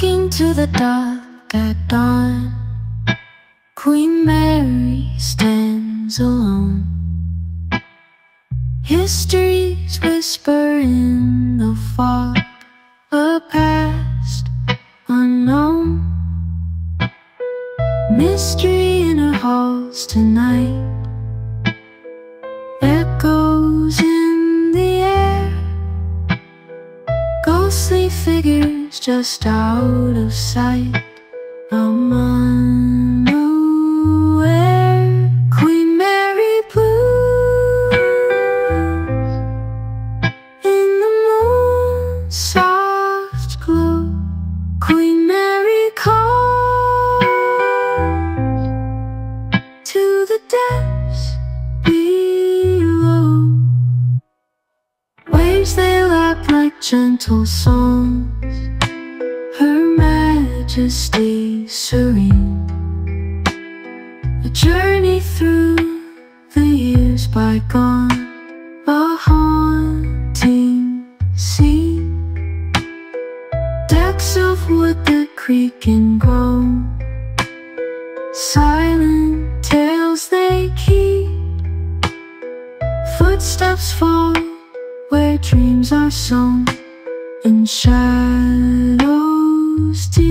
the dark at dawn Queen Mary stands alone. History's whisper in the fog A past unknown. Mystery in her halls tonight Ghostly figures just out of sight. I'm gentle songs. Her majesty serene. A journey through the years bygone. A haunting scene. Decks of wood that creak and groan. Silent tales they keep. Footsteps fall dreams are sown In shadows deep